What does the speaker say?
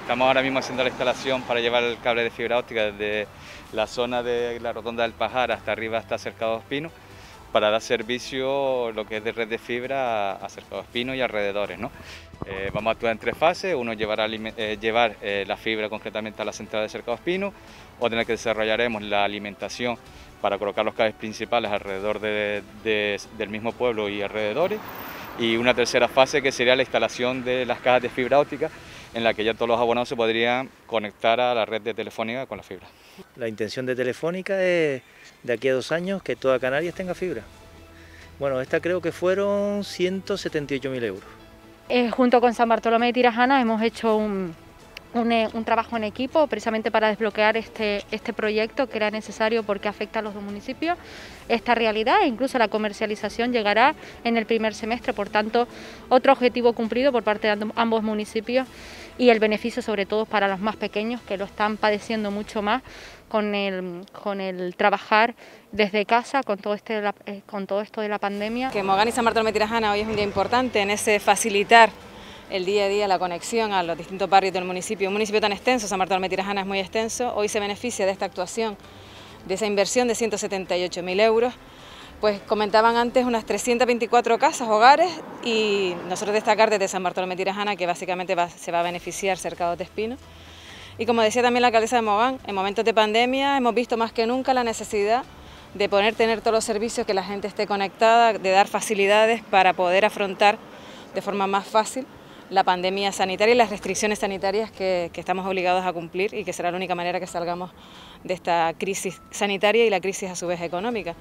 Estamos ahora mismo haciendo la instalación para llevar el cable de fibra óptica desde la zona de la rotonda del Pajar hasta arriba hasta Cercado Espino para dar servicio lo que es de red de fibra a Cercado Espino y alrededores. Eh, vamos a actuar en tres fases, uno llevará, eh, llevar eh, la fibra concretamente a la central de Cercado Espino, otra en la que desarrollaremos la alimentación para colocar los cables principales alrededor del mismo pueblo y alrededores, y una tercera fase que sería la instalación de las cajas de fibra óptica en la que ya todos los abonados se podrían conectar a la red de Telefónica con la fibra. La intención de Telefónica es de aquí a dos años que toda Canarias tenga fibra. Bueno, esta creo que fueron 178.000 euros. Eh, junto con San Bartolomé de Tirajana hemos hecho un, eh, un, trabajo en equipo precisamente para desbloquear este, este proyecto que era necesario porque afecta a los dos municipios. Esta realidad e incluso la comercialización llegará en el primer semestre, por tanto, otro objetivo cumplido por parte de ambos municipios y el beneficio sobre todo para los más pequeños que lo están padeciendo mucho más con el, con el trabajar desde casa con todo, este, eh, con todo esto de la pandemia. Que Mogán y San Bartolomé Tirajana hoy es un día importante en ese facilitar el día a día, la conexión a los distintos barrios del municipio. Un municipio tan extenso, San Bartolomé Tirajana es muy extenso, hoy se beneficia de esta actuación, de esa inversión de 178.000 euros. Pues comentaban antes unas 324 casas, hogares, y nosotros destacar desde San Bartolomé Tirajana que básicamente se va a beneficiar Cercado de Espino. Y como decía también la alcaldesa de Mogán, en momentos de pandemia hemos visto más que nunca la necesidad de poner, tener todos los servicios, que la gente esté conectada, de dar facilidades para poder afrontar de forma más fácil la pandemia sanitaria y las restricciones sanitarias que, que, estamos obligados a cumplir y que será la única manera que salgamos de esta crisis sanitaria y la crisis a su vez económica.